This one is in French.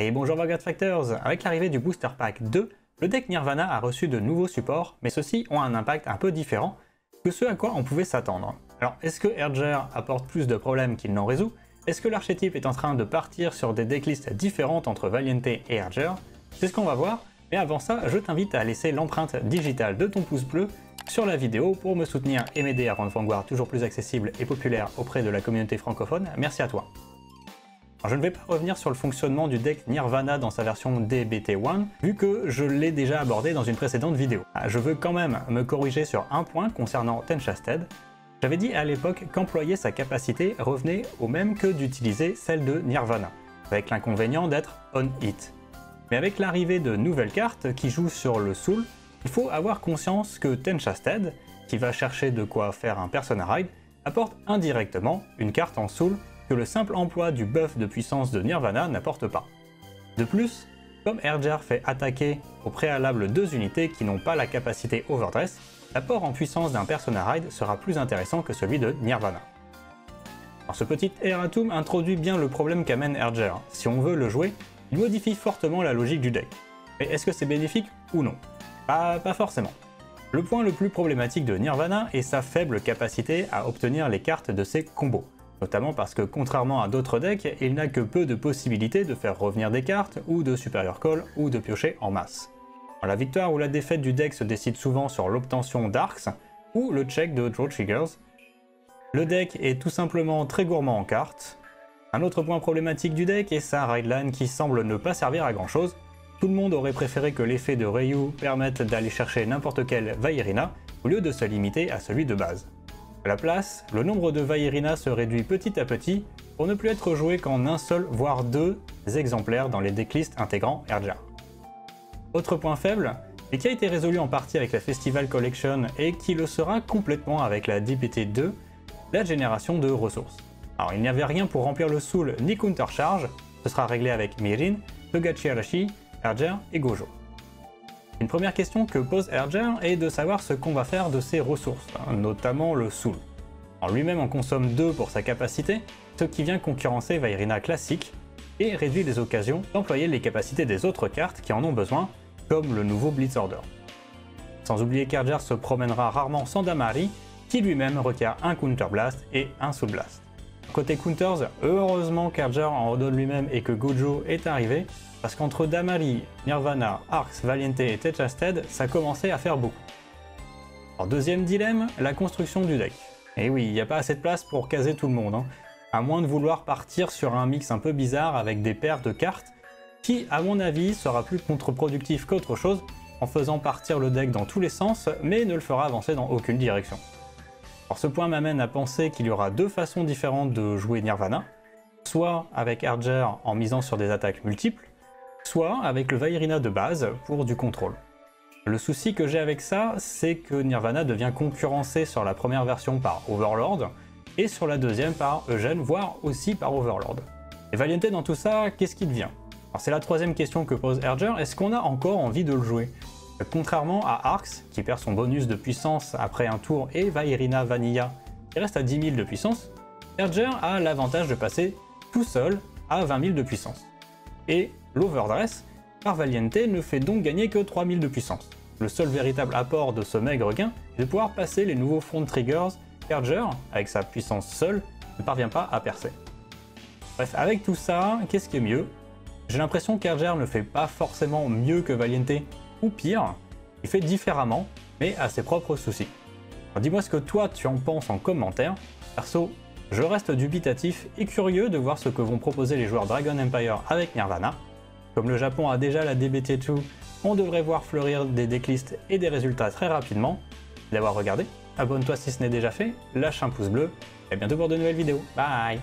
Et bonjour Vanguard Factors Avec l'arrivée du Booster Pack 2, le deck Nirvana a reçu de nouveaux supports, mais ceux-ci ont un impact un peu différent que ce à quoi on pouvait s'attendre. Alors est-ce que Erger apporte plus de problèmes qu'il n'en résout? Est-ce que l'archétype est en train de partir sur des decklists différentes entre Valiente et Erger? C'est ce qu'on va voir, mais avant ça, je t'invite à laisser l'empreinte digitale de ton pouce bleu sur la vidéo pour me soutenir et m'aider à rendre Vanguard toujours plus accessible et populaire auprès de la communauté francophone. Merci à toi je ne vais pas revenir sur le fonctionnement du deck Nirvana dans sa version DBT1, vu que je l'ai déjà abordé dans une précédente vidéo. Ah, je veux quand même me corriger sur un point concernant Tenchasted. J'avais dit à l'époque qu'employer sa capacité revenait au même que d'utiliser celle de Nirvana, avec l'inconvénient d'être on-hit. Mais avec l'arrivée de nouvelles cartes qui jouent sur le Soul, il faut avoir conscience que Tenchasted, qui va chercher de quoi faire un Persona Ride, apporte indirectement une carte en Soul que le simple emploi du buff de puissance de Nirvana n'apporte pas. De plus, comme Erger fait attaquer au préalable deux unités qui n'ont pas la capacité Overdress, l'apport en puissance d'un Persona Ride sera plus intéressant que celui de Nirvana. Alors ce petit erratum introduit bien le problème qu'amène Erger. Si on veut le jouer, il modifie fortement la logique du deck. Mais est-ce que c'est bénéfique ou non? Pas forcément. Le point le plus problématique de Nirvana est sa faible capacité à obtenir les cartes de ses combos notamment parce que contrairement à d'autres decks, il n'a que peu de possibilités de faire revenir des cartes, ou de superior call, ou de piocher en masse. La victoire ou la défaite du deck se décide souvent sur l'obtention d'arcs, ou le check de draw triggers. Le deck est tout simplement très gourmand en cartes. Un autre point problématique du deck est sa rideline qui semble ne pas servir à grand chose. Tout le monde aurait préféré que l'effet de Ryu permette d'aller chercher n'importe quelle Vairina, au lieu de se limiter à celui de base. À la place, le nombre de Vairina se réduit petit à petit pour ne plus être joué qu'en un seul voire deux exemplaires dans les decklists intégrant Erja. Autre point faible, et qui a été résolu en partie avec la Festival Collection et qui le sera complètement avec la DPT2, la génération de ressources. Alors il n'y avait rien pour remplir le soul ni counter charge, ce sera réglé avec Mirin, Togachi Arashi, Erger et Gojo. Une première question que pose Erger est de savoir ce qu'on va faire de ses ressources, hein, notamment le Soul. lui-même en consomme 2 pour sa capacité, ce qui vient concurrencer Vairina classique, et réduit les occasions d'employer les capacités des autres cartes qui en ont besoin, comme le nouveau Blitz Order. Sans oublier qu'Erger se promènera rarement sans Damari, qui lui-même requiert un Counter Blast et un Soul Blast. Côté Counters, heureusement qu'Erger en redonne lui-même et que Gojo est arrivé, parce qu'entre Damari, Nirvana, Arx, Valiente et Techasted, ça commençait à faire beaucoup. Deuxième dilemme, la construction du deck. Et eh oui, il n'y a pas assez de place pour caser tout le monde, hein. à moins de vouloir partir sur un mix un peu bizarre avec des paires de cartes, qui à mon avis sera plus contre-productif qu'autre chose, en faisant partir le deck dans tous les sens, mais ne le fera avancer dans aucune direction. Alors ce point m'amène à penser qu'il y aura deux façons différentes de jouer Nirvana, soit avec Arger en misant sur des attaques multiples, soit avec le Vairina de base pour du contrôle. Le souci que j'ai avec ça, c'est que Nirvana devient concurrencé sur la première version par Overlord, et sur la deuxième par Eugène, voire aussi par Overlord. Et Valiente dans tout ça, qu'est-ce qui devient? Alors c'est la troisième question que pose Erger, est-ce qu'on a encore envie de le jouer? Contrairement à Arx, qui perd son bonus de puissance après un tour, et Vairina Vanilla, qui reste à 10 000 de puissance, Erger a l'avantage de passer tout seul à 20 000 de puissance. Et l'Overdress, par Valiente ne fait donc gagner que 3000 de puissance. Le seul véritable apport de ce maigre gain est de pouvoir passer les nouveaux front triggers qu'Erger, avec sa puissance seule, ne parvient pas à percer. Bref, avec tout ça, qu'est-ce qui est mieux? J'ai l'impression qu'Erger ne fait pas forcément mieux que Valiente, ou pire, il fait différemment, mais à ses propres soucis. Dis-moi ce que toi tu en penses en commentaire. Perso, je reste dubitatif et curieux de voir ce que vont proposer les joueurs Dragon Empire avec Nirvana, comme le Japon a déjà la DBT2, on devrait voir fleurir des decklists et des résultats très rapidement. D'avoir regardé, abonne-toi si ce n'est déjà fait, lâche un pouce bleu, et à bientôt pour de nouvelles vidéos. Bye